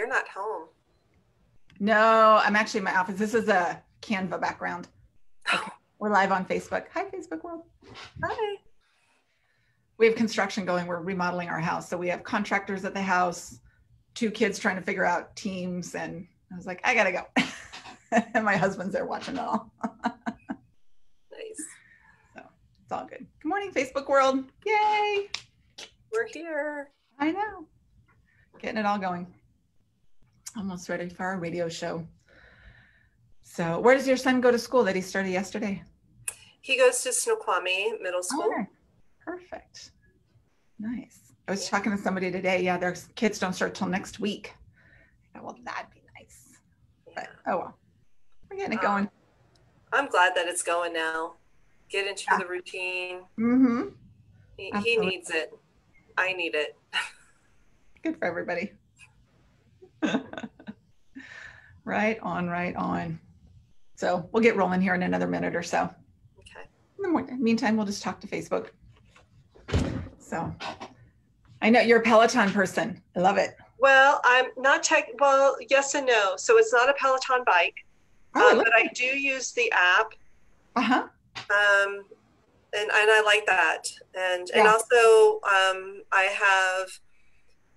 You're not home. No, I'm actually in my office. This is a Canva background. Okay. We're live on Facebook. Hi, Facebook world. Hi. We have construction going. We're remodeling our house. So we have contractors at the house, two kids trying to figure out teams. And I was like, I got to go. and my husband's there watching it all. Nice. so it's all good. Good morning, Facebook world. Yay. We're here. I know. Getting it all going. Almost ready for our radio show. So, where does your son go to school that he started yesterday? He goes to Snoqualmie Middle School. Oh, perfect. Nice. I was talking to somebody today. Yeah, their kids don't start till next week. Thought, well, that'd be nice. But oh well, we're getting it going. Um, I'm glad that it's going now. Get into Yeah. the routine. mm-hmm. He, he needs it. I need it. Good for everybody. right on, right on. So we'll get rolling here in another minute or so. Okay. In the morning. Meantime, we'll just talk to Facebook. So I know you're a Peloton person. I love it. Well, I'm not tech. Well, yes and no. So it's not a Peloton bike, Oh, um, but I do use the app, uh huh. um, and and I like that. And and also, um, I have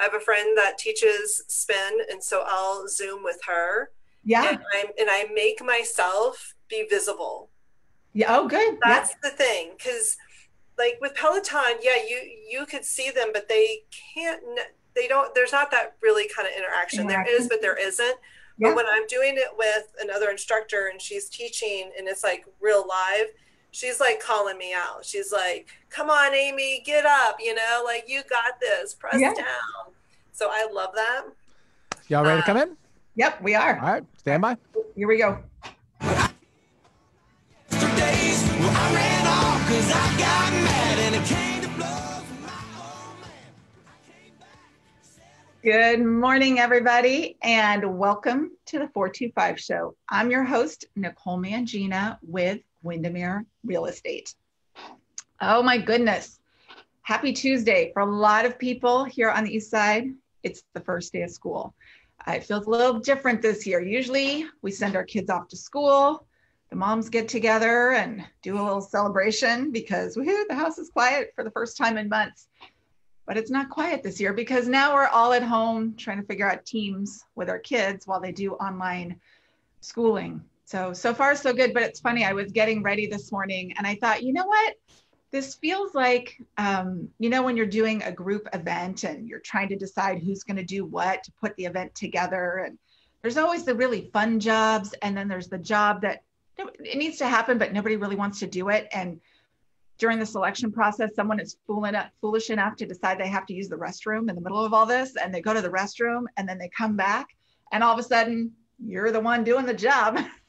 I have a friend that teaches spin, and so I'll Zoom with her, Yeah. and I and I make myself be visible. Yeah. Oh, good. Yeah. That's the thing, because like with Peloton, yeah, you you could see them, but they can't. They don't. There's not that really kind of interaction. There is, but there isn't. Yeah. But when I'm doing it with another instructor and she's teaching and it's like real live, she's like calling me out. She's like, "Come on, Amy, get up! You know, like you got this. Press Yeah. down." So I love that. Y'all ready to uh, come in? Yep. We are. All right, stand by. Here we go. days. Well, I ran off 'cause I got mad and it came to blows with my old man. Good morning, everybody, and welcome to the 425 show. I'm your host, Nicole Mangina with Windermere Real Estate. Oh, my goodness. Happy Tuesday. For a lot of people here on the East Side, it's the first day of school. It feels a little different this year. Usually, we send our kids off to school. The moms get together and do a little celebration because the house is quiet for the first time in months but it's not quiet this year because now we're all at home trying to figure out teams with our kids while they do online schooling. So, so far, so good. But it's funny, I was getting ready this morning and I thought, you know what? This feels like, um, you know, when you're doing a group event and you're trying to decide who's going to do what to put the event together. And there's always the really fun jobs. And then there's the job that it needs to happen, but nobody really wants to do it. And during the selection process, someone is foolish enough to decide they have to use the restroom in the middle of all this, and they go to the restroom and then they come back, and all of a sudden you're the one doing the job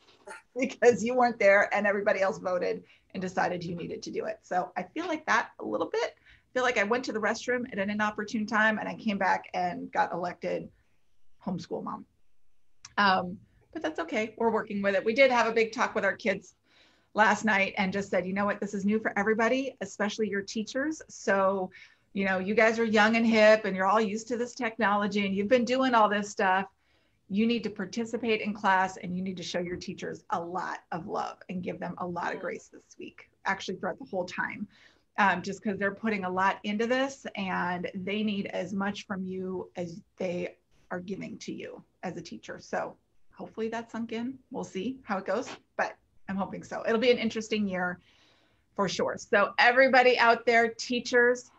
because you weren't there and everybody else voted and decided you needed to do it. So I feel like that a little bit. I feel like I went to the restroom at an inopportune time and I came back and got elected homeschool mom. Um, but that's okay. We're working with it. We did have a big talk with our kids last night and just said, you know what, this is new for everybody, especially your teachers. So, you know, you guys are young and hip and you're all used to this technology and you've been doing all this stuff. You need to participate in class and you need to show your teachers a lot of love and give them a lot of grace this week, actually, throughout the whole time. Um, just because they're putting a lot into this and they need as much from you as they are giving to you as a teacher. So, hopefully that sunk in. We'll see how it goes. But I'm hoping so. It'll be an interesting year for sure. So, everybody out there, teachers,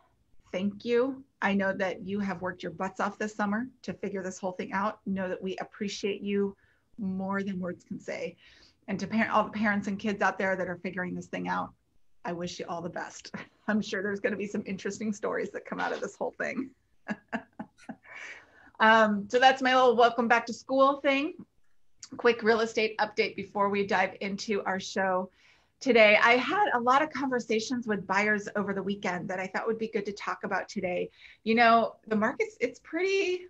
thank you. I know that you have worked your butts off this summer to figure this whole thing out. Know that we appreciate you more than words can say. And to parent, all the parents and kids out there that are figuring this thing out, I wish you all the best. I'm sure there's going to be some interesting stories that come out of this whole thing. um, so that's my little welcome back to school thing quick real estate update before we dive into our show today. I had a lot of conversations with buyers over the weekend that I thought would be good to talk about today. You know, the market's it's pretty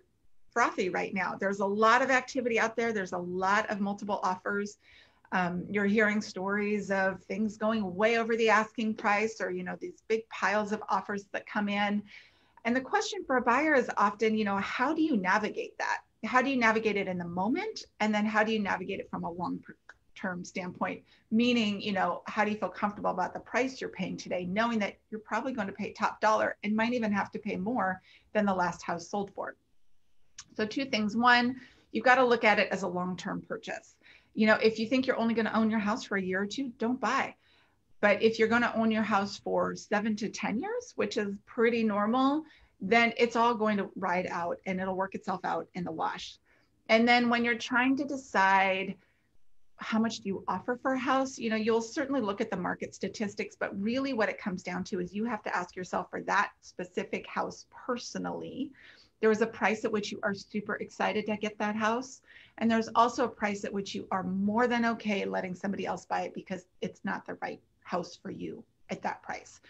frothy right now. There's a lot of activity out there. There's a lot of multiple offers. Um, you're hearing stories of things going way over the asking price or you know these big piles of offers that come in. And the question for a buyer is often, you know, how do you navigate that? how do you navigate it in the moment and then how do you navigate it from a long term standpoint meaning you know how do you feel comfortable about the price you're paying today knowing that you're probably going to pay top dollar and might even have to pay more than the last house sold for. So two things. One you've got to look at it as a long term purchase. You know if you think you're only going to own your house for a year or two don't buy. But if you're going to own your house for seven to ten years which is pretty normal then it's all going to ride out and it'll work itself out in the wash. And then when you're trying to decide how much do you offer for a house, you know, you'll certainly look at the market statistics, but really what it comes down to is you have to ask yourself for that specific house personally. There is a price at which you are super excited to get that house. And there's also a price at which you are more than okay letting somebody else buy it because it's not the right house for you at that price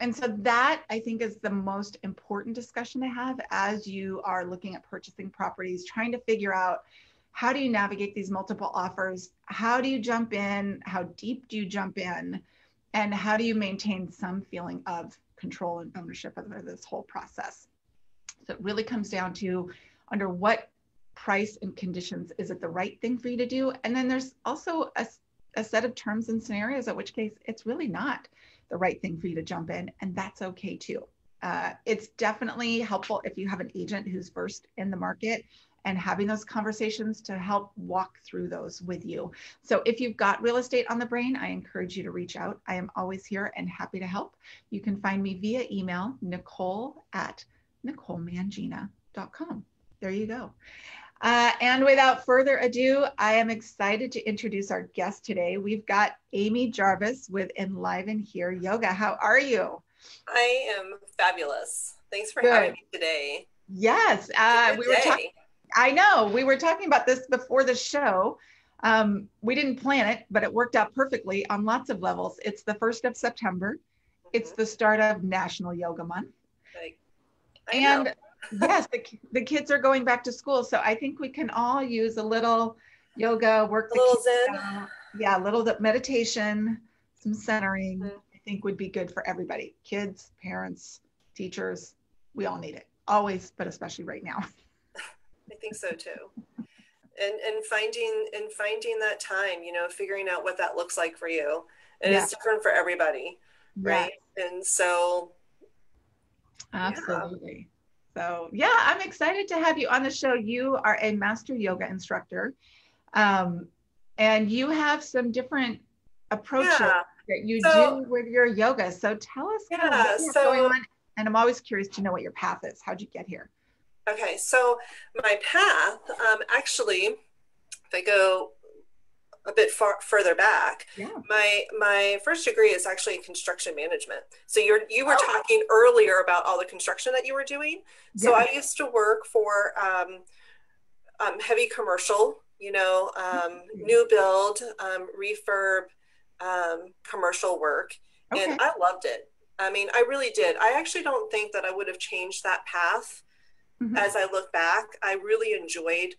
and so that I think is the most important discussion to have as you are looking at purchasing properties, trying to figure out how do you navigate these multiple offers? How do you jump in? How deep do you jump in? And how do you maintain some feeling of control and ownership over this whole process? So it really comes down to under what price and conditions is it the right thing for you to do? And then there's also a, a set of terms and scenarios, at which case it's really not the right thing for you to jump in, and that's okay too. Uh, it's definitely helpful if you have an agent who's versed in the market and having those conversations to help walk through those with you. So if you've got real estate on the brain, I encourage you to reach out. I am always here and happy to help. You can find me via email, nicole at nicolemangina.com. There you go. Uh, and without further ado, I am excited to introduce our guest today. We've got Amy Jarvis with Enliven Here Yoga. How are you? I am fabulous. Thanks for Good. having me today. Yes, uh, we were talking. I know we were talking about this before the show. Um, we didn't plan it, but it worked out perfectly on lots of levels. It's the first of September. Mm-hmm. It's the start of National Yoga Month. Like, and yes, the, the kids are going back to school. So I think we can all use a little yoga, work a little zen. Out. Yeah, a little meditation, some centering. Mm-hmm. Think would be good for everybody kids, parents, teachers. We all need it always, but especially right now. I think so too. And, and finding and finding that time, you know, figuring out what that looks like for you. And yeah. it's different for everybody. Right. Yeah. And so absolutely. So, yeah, I'm excited to have you on the show. You are a master yoga instructor, um, and you have some different approaches yeah. That you so, do with your yoga. So, tell us yeah, what's so, going on. And I'm always curious to know what your path is. How'd you get here? Okay, so my path, um, actually, if I go a bit far further back. Yeah. My my first degree is actually in construction management. So you're you were oh. talking earlier about all the construction that you were doing. So I used to work for um, um, heavy commercial, you know, um, new build, um, refurb, um, commercial work, okay. and I loved it. I mean, I really did. I actually don't think that I would have changed that path. Mm-hmm. As I look back, I really enjoyed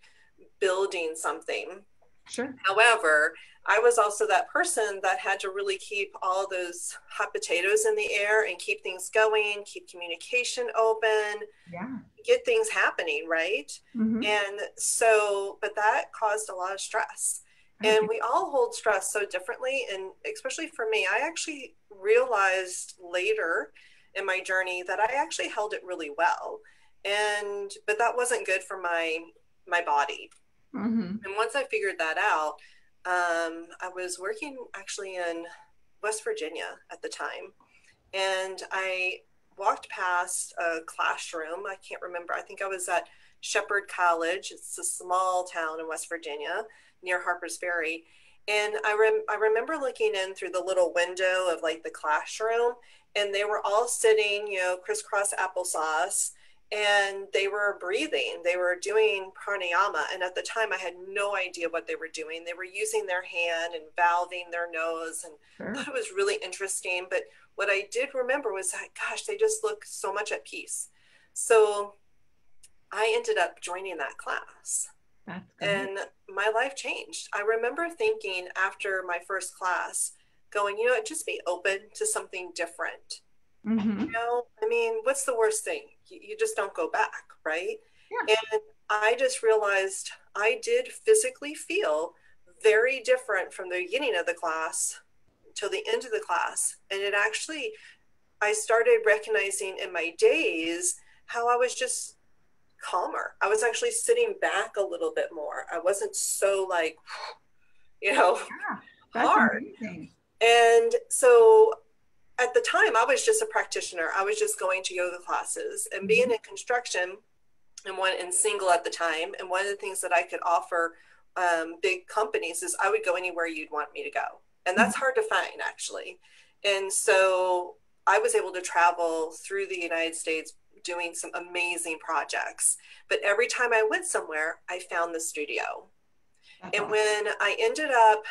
building something Sure. However, I was also that person that had to really keep all those hot potatoes in the air and keep things going, keep communication open, yeah. get things happening, right? Mm-hmm. And so, but that caused a lot of stress. And we all hold stress so differently. And especially for me, I actually realized later in my journey that I actually held it really well. And, but that wasn't good for my, my body Mm-hmm. And once I figured that out, um, I was working actually in West Virginia at the time. And I walked past a classroom. I can't remember. I think I was at Shepherd College. It's a small town in West Virginia near Harper's Ferry. And I, rem- I remember looking in through the little window of like the classroom, and they were all sitting, you know, crisscross applesauce and they were breathing they were doing pranayama and at the time i had no idea what they were doing they were using their hand and valving their nose and sure. thought it was really interesting but what i did remember was that gosh they just look so much at peace so i ended up joining that class and my life changed i remember thinking after my first class going you know just be open to something different Mm-hmm. You know, I mean, what's the worst thing? You, you, just don't go back, right? Yeah. And I just realized I did physically feel very different from the beginning of the class till the end of the class. And it actually, I started recognizing in my days how I was just calmer. I was actually sitting back a little bit more. I wasn't so like, you know, Yeah, hard. amazing. And so at the time, I was just a practitioner. I was just going to yoga classes and being in construction and one and single at the time. And one of the things that I could offer um, big companies is I would go anywhere you'd want me to go. And that's hard to find actually. And so I was able to travel through the United States doing some amazing projects. But every time I went somewhere, I found the studio. That's And awesome. when I ended up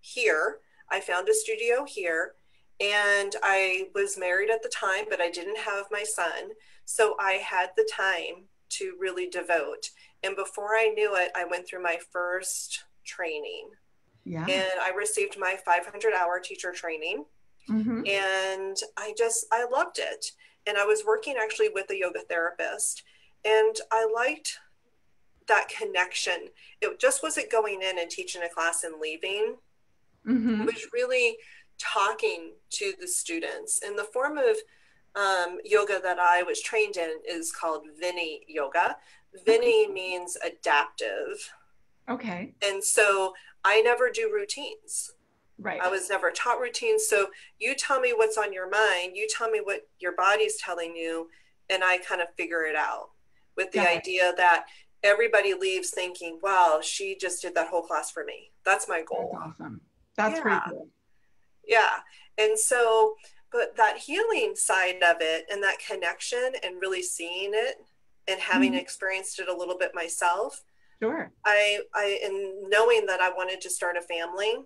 here, I found a studio here and I was married at the time, but I didn't have my son. So I had the time to really devote. And before I knew it, I went through my first training yeah. and I received my 500 hour teacher training Mhm. and I just I loved it. And I was working actually with a yoga therapist, and I liked that connection. It just wasn't going in and teaching a class and leaving. Mhm. It was really talking to the students. And the form of um, yoga that I was trained in is called Vini Yoga. Vini means adaptive. Okay. And so I never do routines. Right. I was never taught routines. So you tell me what's on your mind, you tell me what your body's telling you, and I kind of figure it out with the it. idea that everybody leaves thinking, wow, she just did that whole class for me. That's my That's goal. awesome. That's pretty Yeah. cool. Yeah. And so, but that healing side of it and that connection and really seeing it and having Mhm. experienced it a little bit myself, Sure. I, I, and knowing that I wanted to start a family,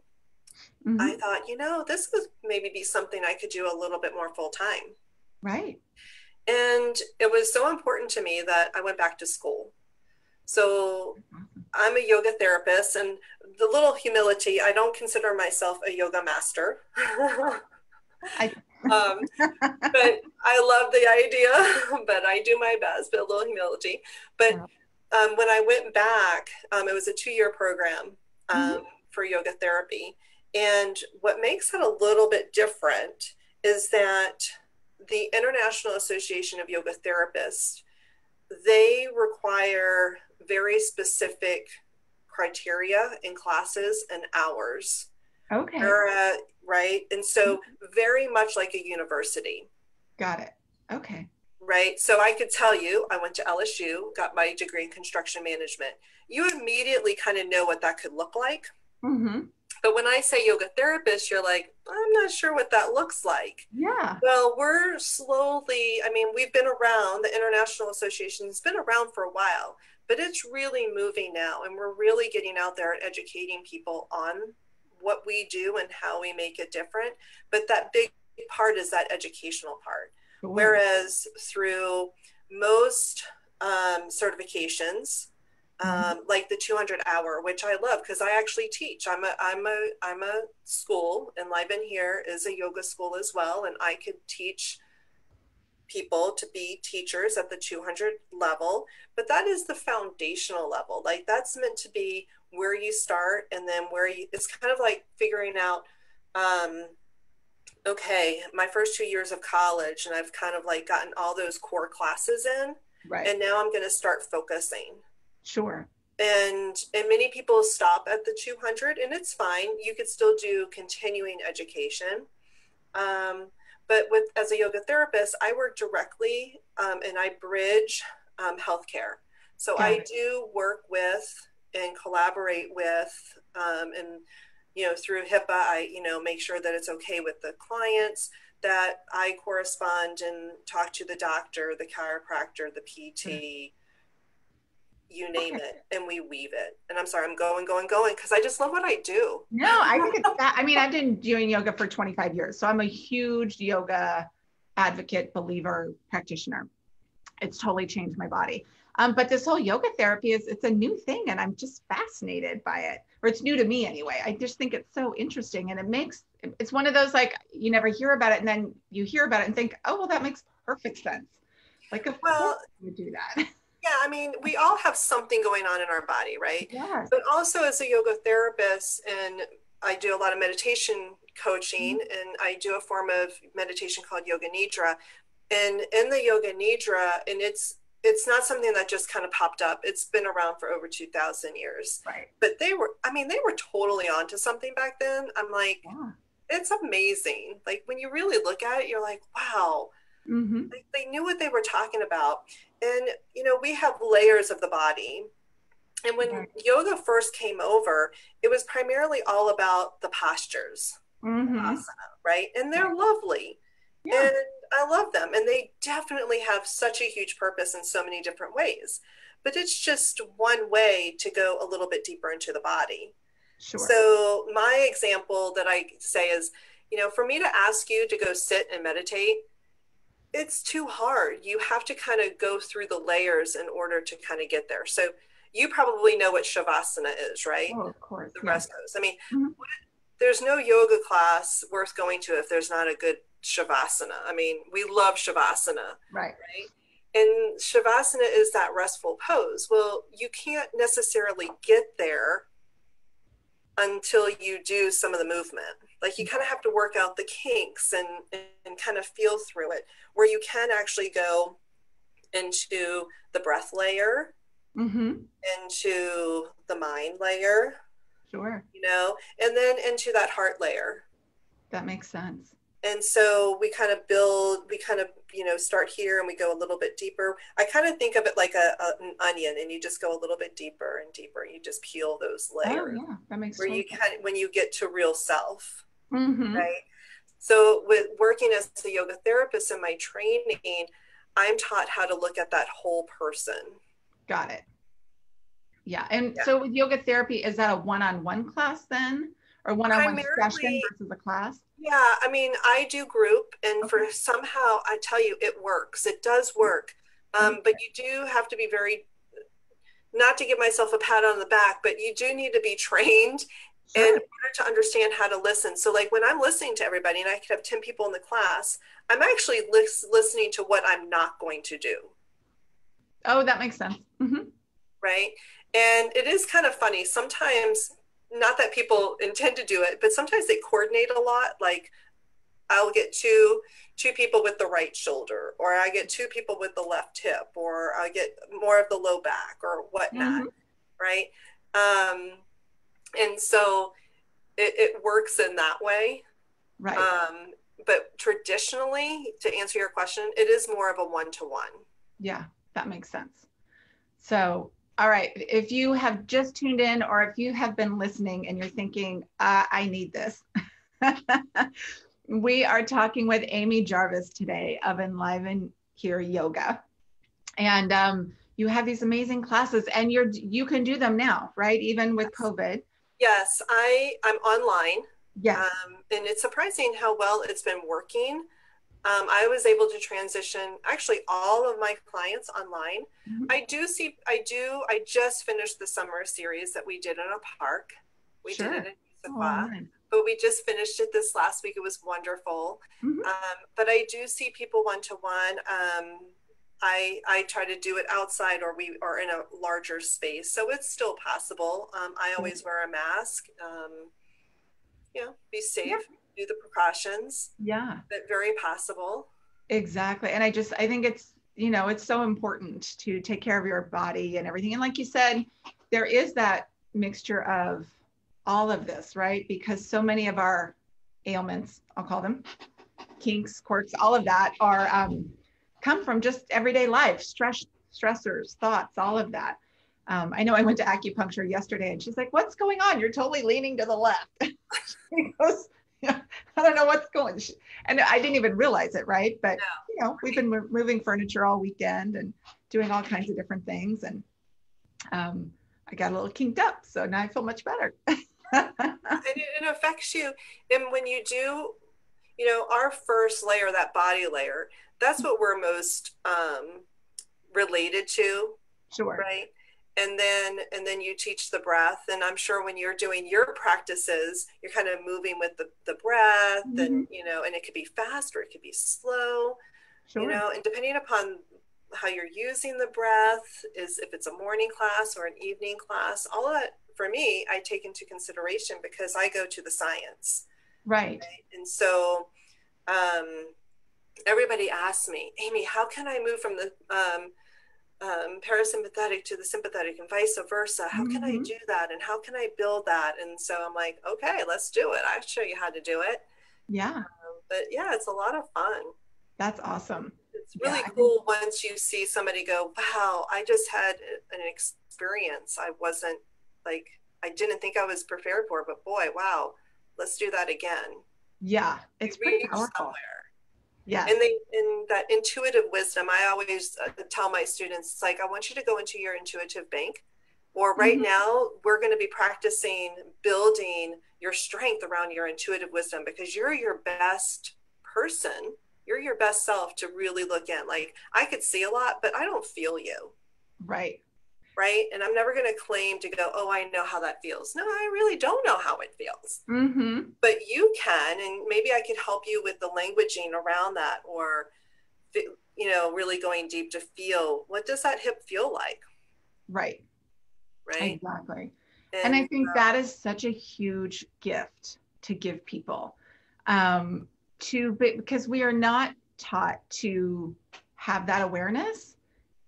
Mhm. I thought, you know, this would maybe be something I could do a little bit more full time. right. And it was so important to me that I went back to school. So I'm a yoga therapist, and the little humility, I don't consider myself a yoga master. I- um, but I love the idea, but I do my best, but a little humility. But um, when I went back, um, it was a two year program um, for yoga therapy. And what makes it a little bit different is that the International Association of Yoga Therapists, they require very specific criteria in classes and hours. Okay. Uh, right? And so very much like a university Got it. Okay. right? So I could tell you, I went to LSU, got my degree in construction management. You immediately kind of know what that could look like. Mm-hmm. But when I say yoga therapist, you're like, I'm not sure what that looks like. Yeah. Well, we're slowly, I mean, we've been around, the International Association has been around for a while, but it's really moving now. And we're really getting out there and educating people on what we do and how we make it different. But that big part is that educational part. Sure. Whereas through most um, certifications, um, like the 200 hour, which I love because I actually teach. I'm a I'm a I'm a school, Enliven Here is a yoga school as well, and I could teach people to be teachers at the 200 level. But that is the foundational level. Like that's meant to be where you start, and then where you. It's kind of like figuring out. Um, okay, my first two years of college, and I've kind of like gotten all those core classes in, right. and now I'm going to start focusing. Sure. And and many people stop at the 200, and it's fine. You could still do continuing education. Um, but with as a yoga therapist, I work directly um, and I bridge um, healthcare. So I do work with and collaborate with, um, and you know through HIPAA, I you know make sure that it's okay with the clients. That I correspond and talk to the doctor, the chiropractor, the PT, you name it, and we weave it. And I'm sorry, I'm going, going, going because I just love what I do. No, I think it's that. I mean, I've been doing yoga for 25 years, so I'm a huge yoga advocate, believer, practitioner. It's totally changed my body. Um, but this whole yoga therapy is it's a new thing, and I'm just fascinated by it, or it's new to me anyway. I just think it's so interesting, and it makes it's one of those like you never hear about it, and then you hear about it and think, oh well, that makes perfect sense. Like, of Well, course you would do that. Yeah, I mean, we all have something going on in our body, right? yeah. But also as a yoga therapist, and I do a lot of meditation coaching, Mm-hmm. and I do a form of meditation called Yoga Nidra. And in the Yoga Nidra, and it's it's not something that just kind of popped up. It's been around for over two thousand years. Right. But they were, I mean, they were totally onto something back then. I'm like, Yeah. it's amazing. Like when you really look at it, you're like, wow, Mm-hmm. like they knew what they were talking about. And you know we have layers of the body. And when yoga first came over it was primarily all about the postures. Mm-hmm. asana right? And they're lovely. Yeah. and i love them. And they definitely have such a huge purpose in so many different ways. But it's just one way to go a little bit deeper into the body. Sure. so my example that I say is, you know, for me to ask you to go sit and meditate, it's too hard. You have to kind of go through the layers in order to kind of get there. So you probably know what shavasana is, right? oh, of course. the yeah. rest us. I mean, Mhm. what- there's no yoga class worth going to if there's not a good shavasana. I mean, we love shavasana Right. right? And Shavasana is that restful pose. Well, you can't necessarily get there until you do some of the movement. Like you kind of have to work out the kinks and, and kind of feel through it, where you can actually go into the breath layer, Mm-hmm. into the mind layer, Sure. you know, and then into that heart layer. That makes sense. and so we kind of build we kind of you know start here and we go a little bit deeper i kind of think of it like a, a- an onion and you just go a little bit deeper and deeper you just peel those layers Oh, layers yeah. That makes where you total kind of, when you get to real self Mm-hmm. right so with working as a yoga therapist in my training i'm taught how to look at that whole person Got it. Yeah. And Yeah. so with yoga therapy, is that a one-on-one class then? Or one-on-one session versus a class? Yeah, I mean, I do group, and for somehow, I tell you, it works. It does work. Um, but you do have to be very, not to give myself a pat on the back, but you do need to be trained in order to understand how to listen. So, like when I'm listening to everybody, and I could have 10 people in the class, I'm actually lis- listening to what I'm not going to do. Oh, that makes sense. hmm right? And it is kind of funny. Sometimes, not that people intend to do it, but sometimes they coordinate a lot. Like I'll get two two people with the right shoulder, or I get two people with the left hip, or I get more of the low back or whatnot, right? Um, and so it, it works in that way. Right. Um, but traditionally, to answer your question, it is more of a one to one. Yeah, that makes sense. So, all right, if you have just tuned in or if you have been listening and you're thinking, uh, I need this, we are talking with Amy Jarvis today of Enliven Here Yoga. And um, you have these amazing classes and you're you can do them now, right? Even with COVID. Yes, I I'm online. Yes. um, and it's surprising how well it's been working. Um, I was able to transition actually all of my clients online. Mhm. I do see, I do, I just finished the summer series that we did in a park. We Sure. did it in Oh, Issaquah, nice. but we just finished it this last week. It was wonderful. Mhm. Um, but I do see people one to one. I I try to do it outside or we are in a larger space, so it's still possible. Um, I always wear a mask. Um, you know, be safe, do the precautions, Yeah. but very possible. Exactly. And I just, I think it's, you know, it's so important to take care of your body and everything. And like you said, there is that mixture of all of this, right? Because so many of our ailments, I'll call them kinks, quirks, all of that are, um, come from just everyday life, stress, stressors, thoughts, all of that. Um, I know I went to acupuncture yesterday and she's like, what's going on? You're totally leaning to the left. she goes, I don't know what's going. She, and I didn't even realize it, right? But you know, we've been mo- moving furniture all weekend and doing all kinds of different things, and um, I got a little kinked up, so now I feel much better. and it affects you. And when you do, you know, our first layer, that body layer, that's what we're most um, related to, sure. right? And then and then you teach the breath. And I'm sure when you're doing your practices, you're kind of moving with the, the breath and you know, and it could be fast or it could be slow. Sure. you know and depending upon how you're using the breath is if it's a morning class or an evening class all that for me i take into consideration because i go to the science right, right? and so um, everybody asks me amy how can i move from the um, um, parasympathetic to the sympathetic and vice versa how can i Mhm. do that and how can i build that and so i'm like okay let's do it i'll show you how to do it yeah but yeah it's a lot of fun that's awesome it's Yeah, really think- cool once you see somebody go, wow, I just had an experience. I wasn't like, I didn't think I was prepared for, but boy, wow, let's do that again. yeah it's We pretty powerful somewhere. Yeah And they, in that intuitive wisdom, I always uh, tell my students, it's like, I want you to go into your intuitive bank. Or right Mhm. now, we're going to be practicing building your strength around your intuitive wisdom because you're your best person. You're your best self to really look in. Like, I could see a lot, but I don't feel you. right Right. And I'm never going to claim to go, oh, I know how that feels. No, I really don't know how it feels. Mm-hmm. But you can and maybe i could help you with the languaging around that or you know really going deep to feel what does that hip feel like? Right. Right? Exactly. And i think uh, that is such a huge gift to give people um to be- because we are not taught to have that awareness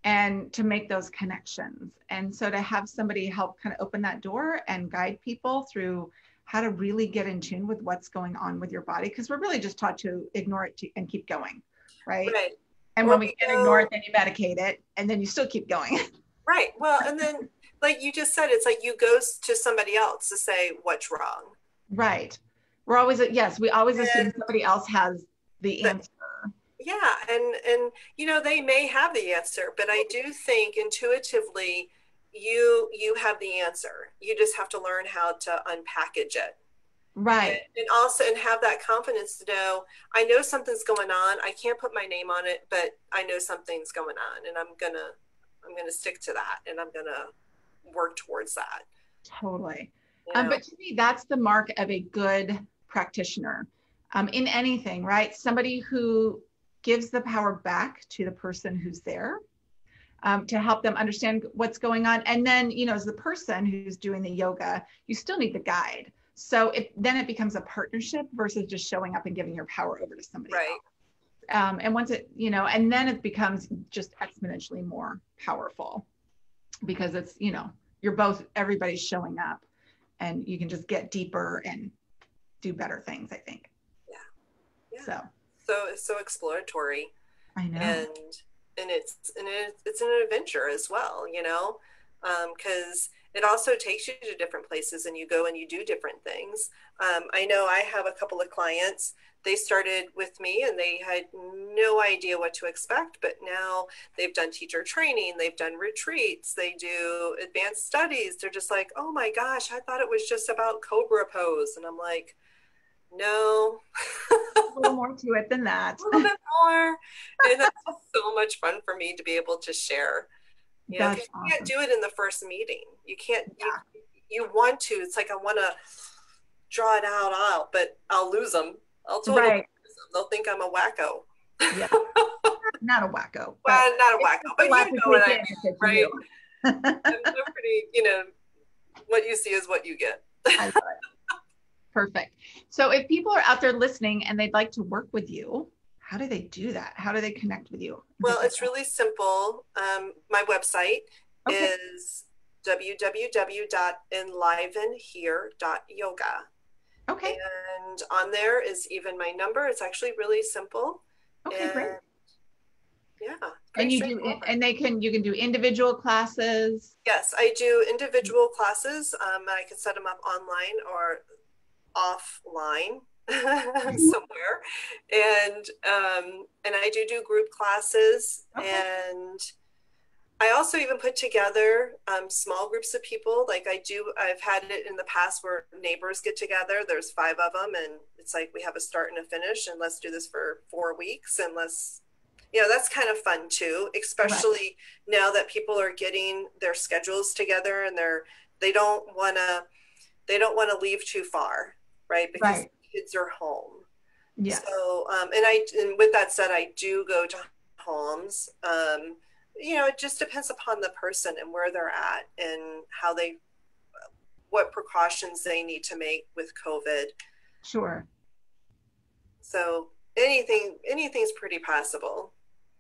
and to make those connections. And so to have somebody help kind of open that door and guide people through how to really get in tune with what's going on with your body because we're really just taught to ignore it to, and keep going right, right. And Or when we can ignore it then you medicate it and then you still keep going. Right. Well and then like you just said it's like you go to somebody else to say what's wrong. Right. We're always yes, we always assume somebody else has the answer. Yeah and and you know they may have the answer but i do think intuitively you you have the answer you just have to learn how to unpackage it Right. and, and also and have that confidence to know i know something's going on i can't put my name on it but i know something's going on and i'm gonna i'm gonna stick to that and i'm gonna work towards that Totally. you Um, but to me, that's the mark of a good practitioner um, in anything, right? Somebody who gives the power back to the person who's there um, to help them understand what's going on. And then, you know, as the person who's doing the yoga, you still need the guide. So it, then it becomes a partnership versus just showing up and giving your power over to somebody else. right um, and once it you know and then it becomes just exponentially more powerful because it's you know you're both everybody's showing up and you can just get deeper and do better things i think yeah so so it's so exploratory. I know. And and it's and it's, it's an adventure as well you know? Because it also takes you to different places and you go and you do different things. Um, i know i have a couple of clients. They started with me and they had no idea what to expect but now they've done teacher training they've done retreats they do advanced studies. They're just like oh my gosh i thought it was just about cobra pose. And i'm like no a little more to it than that a little bit more. And that's so much fun for me to be able to share. You know, you can't do it in the first meeting. You can't, you, you want to. It's like I want to draw it out, out, but I'll lose them. I'll totally Right. lose them. They'll think I'm a wacko. yeah not a wacko Well, not a wacko, but you know what I mean, right? I'm pretty, you know, what you see is what you get. I love it. Perfect. So if people are out there listening and they'd like to work with you, how do they do that? How do they connect with you? Well, it's really simple. Um, my website Okay. is www.enlivenhere.yoga. okay. And on there is even my number. It's actually really simple. Okay, great. And Yeah. And you do, and they can, you can do individual classes. Yes, I do individual classes. Um, I can set them up online or offline somewhere, and um, and I do do group classes, Okay. and I also even put together um, small groups of people. Like I do, I've had it in the past where neighbors get together. There's five of them, and it's like we have a start and a finish, and let's do this for four weeks, and let's you know that's kind of fun too especially now that people are getting their schedules together and they're they don't want to they don't want to leave too far right because Right. kids are home Yeah. so um, and i and with that said i do go to homes um, you know, it just depends upon the person and where they're at and how they, what precautions they need to make with COVID. Sure. So anything, anything's pretty possible.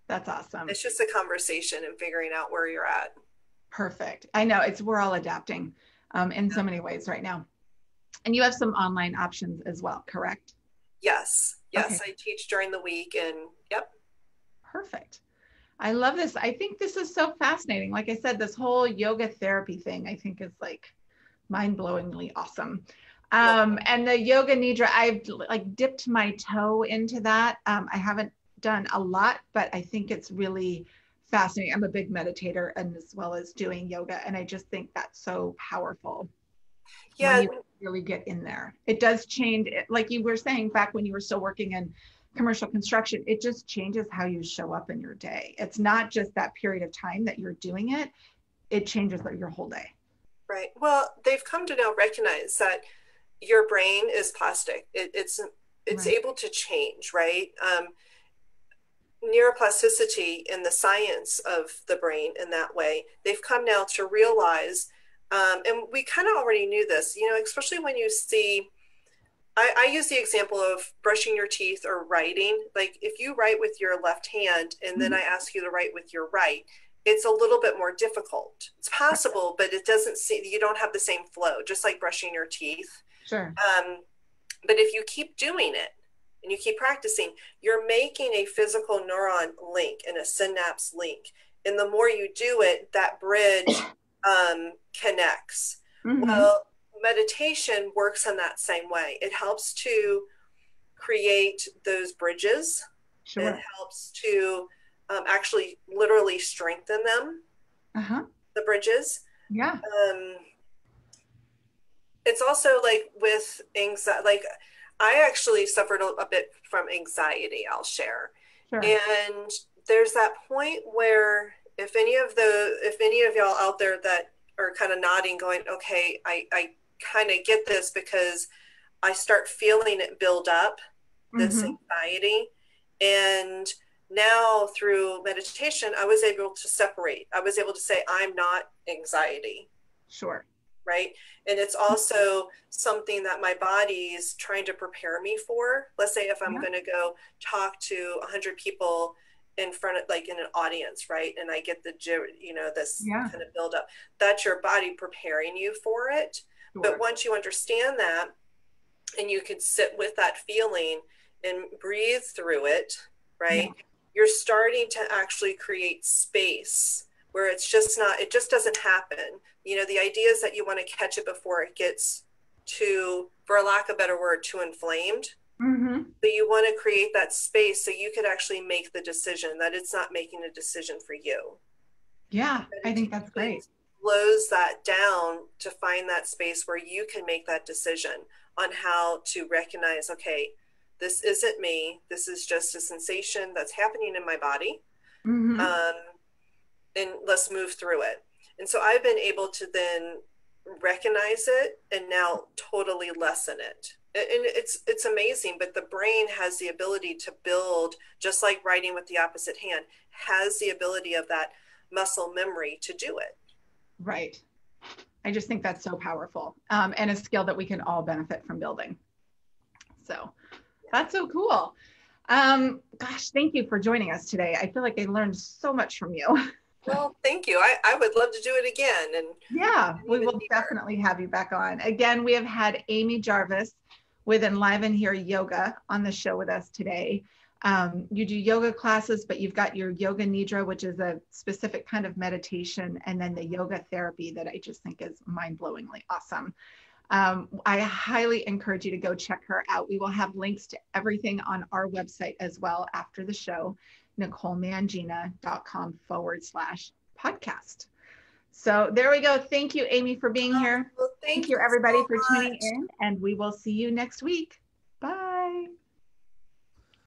That's awesome. It's just a conversation and figuring out where you're at. Perfect. I know it's we're all adapting um, in so many ways right now. And you have some online options as well, correct? Yes. Yes. Okay. I teach during the week and yep. Perfect. I love this. I think this is so fascinating. Like I said, this whole yoga therapy thing, I think is like mind-blowingly awesome. Um, and the yoga nidra, I've like dipped my toe into that. Um, I haven't done a lot, but I think it's really fascinating. I'm a big meditator and as well as doing yoga. And I just think that's so powerful. Yeah. Really get in there. It does change it, like you were saying back when you were still working in commercial construction, it just changes how you show up in your day. It's not just that period of time that you're doing it, it changes your whole day. Right. Well, they've come to now recognize that your brain is plastic. It, it's it's Right. able to change, right? Um, neuroplasticity in the science of the brain in that way. They've come now to realize, um, and we kind of already knew this, you know, especially when you see. I, I use the example of brushing your teeth or writing. Like if you write with your left hand and then I ask you to write with your right, it's a little bit more difficult. It's possible, but it doesn't see you don't have the same flow, just like brushing your teeth. Sure. Um, but if you keep doing it and you keep practicing, you're making a physical neuron link and a synapse link. And the more you do it, that bridge um, connects. Mhm. Well, meditation works in that same way. It helps to create those bridges. sure. It helps to um, actually literally strengthen them, Uh-huh. the bridges. Yeah. Um, it's also like with anxiety, like I actually suffered a, a bit from anxiety, I'll share. Sure. And there's that point where if any of the if any of y'all out there that are kind of nodding going okay i i kind of get this because i start feeling it build up this Mhm. anxiety and now through meditation i was able to separate i was able to say i'm not anxiety Sure. right and it's also something that my body's trying to prepare me for let's say if i'm Yeah. going to go talk to 100 people in front of like in an audience right? And i get the you know this Yeah. kind of build up that's your body preparing you for it. Sure. but once you understand that and you can sit with that feeling and breathe through it right you're starting to actually create space where it's just not it just doesn't happen. You know the idea is that you want to catch it before it gets too for a lack of a better word too inflamed hmm but you want to create that space so you could actually make the decision that it's not making a decision for you. Yeah, I think that's great. slows that down to find that space where you can make that decision on how to recognize okay this isn't me. This is just a sensation that's happening in my body. Mhm. um, and let's move through it. And so i've been able to then recognize it and now totally lessen it and it's it's amazing but the brain has the ability to build just like writing with the opposite hand has the ability of that muscle memory to do it Right. I just think that's so powerful um, and a skill that we can all benefit from building. So that's so cool. Um, gosh, thank you for joining us today. I feel like I learned so much from you. Well, thank you. I, I would love to do it again. And Yeah, we will definitely have you back on. Again, we have had Amy Jarvis with Enliven Here Yoga on the show with us today. Um, you do yoga classes, but you've got your yoga nidra, which is a specific kind of meditation, and then the yoga therapy that I just think is mind blowingly awesome. Um, I highly encourage you to go check her out. We will have links to everything on our website as well after the show, NicoleMangina.com forward slash podcast. So there we go. Thank you, Amy, for being here. well, Thank you, everybody, so for tuning in, and we will see you next week. Bye.